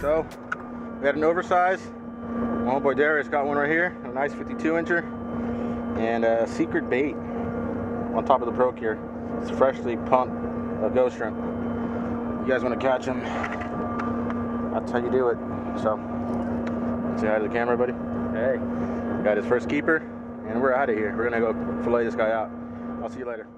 So we had an oversized. My homeboy Darius got one right here, a nice 52 incher, and a secret bait on top of the Pro here. It's freshly pumped uh, ghost shrimp. You guys want to catch them? That's how you do it. So, say hi to the camera, buddy. Hey. Got his first keeper, and we're out of here. We're gonna go fillet this guy out. I'll see you later.